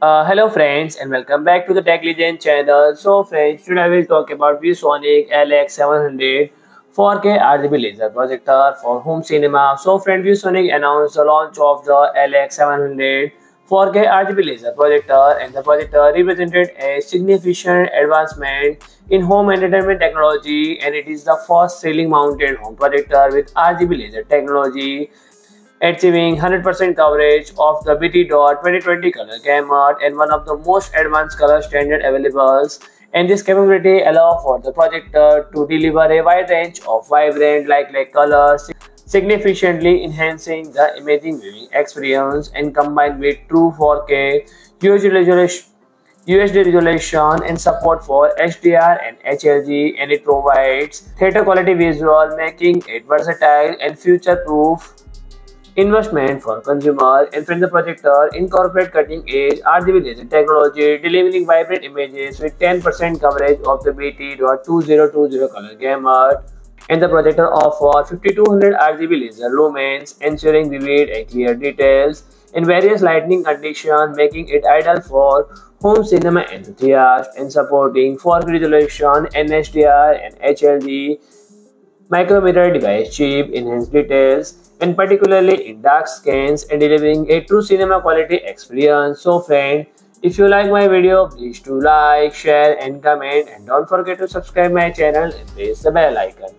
Uh, hello friends and welcome back to the Tech Legend channel. So friends, today I will talk about ViewSonic LX700 4K RGB laser projector for home cinema. So friend, ViewSonic announced the launch of the LX700 4K RGB laser projector and the projector represented a significant advancement in home entertainment technology and it is the first ceiling mounted home projector with RGB laser technology achieving 100% coverage of the BT dot 2020 color gamut and one of the most advanced color standard available and this capability allows for the projector to deliver a wide range of vibrant light like colors significantly enhancing the imaging viewing experience and combined with true 4K UHD resolution resolution and support for HDR and HLG and it provides theater quality visual making it versatile and future proof investment for consumer and friend the projector incorporate cutting-edge RGB laser technology, delivering vibrant images with 10% coverage of the BT.2020 color gamut. And the projector offers 5200 RGB laser lumens, ensuring vivid and clear details in various lighting conditions, making it ideal for home cinema enthusiasts and supporting 4K resolution, NHDR and HLG micromirror device chip, enhanced details, and particularly in dark scans and delivering a true cinema quality experience. So friend, if you like my video, please do like, share and comment and don't forget to subscribe my channel and press the bell icon.